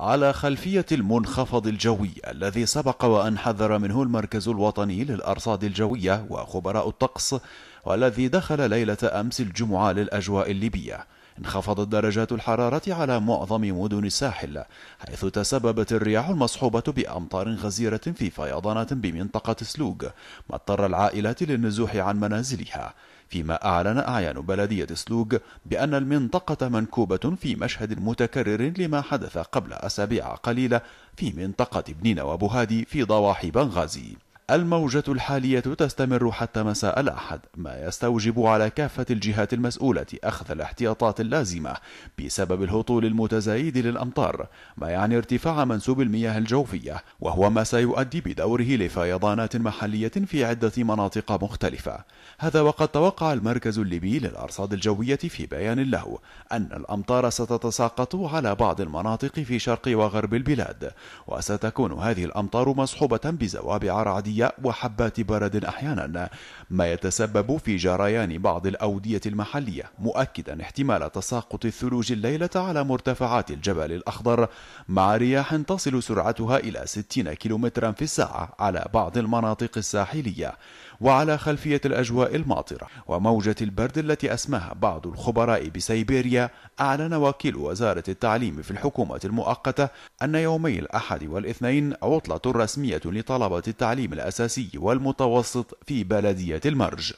على خلفية المنخفض الجوي الذي سبق وأن حذر منه المركز الوطني للأرصاد الجوية وخبراء الطقس والذي دخل ليلة أمس الجمعة للأجواء الليبية. انخفضت درجات الحرارة على معظم مدن الساحل حيث تسببت الرياح المصحوبة بأمطار غزيرة في فيضانات بمنطقة سلوج ما اضطر العائلات للنزوح عن منازلها. فيما أعلن أعيان بلدية سلوج بأن المنطقة منكوبة في مشهد متكرر لما حدث قبل أسابيع قليلة في منطقة بنين وبوهادي في ضواحي بنغازي. الموجة الحالية تستمر حتى مساء الأحد ما يستوجب على كافة الجهات المسؤولة أخذ الاحتياطات اللازمة بسبب الهطول المتزايد للأمطار ما يعني ارتفاع منسوب المياه الجوفية وهو ما سيؤدي بدوره لفيضانات محلية في عدة مناطق مختلفة. هذا وقد توقع المركز الليبي للأرصاد الجوية في بيان له أن الأمطار ستتساقط على بعض المناطق في شرق وغرب البلاد وستكون هذه الأمطار مصحوبة بزوابع رعدية وحبات برد أحيانا ما يتسبب في جريان بعض الأودية المحلية مؤكدا احتمال تساقط الثلوج الليلة على مرتفعات الجبل الأخضر مع رياح تصل سرعتها إلى 60 كم في الساعة على بعض المناطق الساحلية. وعلى خلفية الأجواء الماطرة وموجة البرد التي أسماها بعض الخبراء بسيبيريا أعلن وكيل وزارة التعليم في الحكومة المؤقتة أن يومي الأحد والاثنين عطلة رسمية لطلبة التعليم الأساسي والمتوسط في بلدية المرج.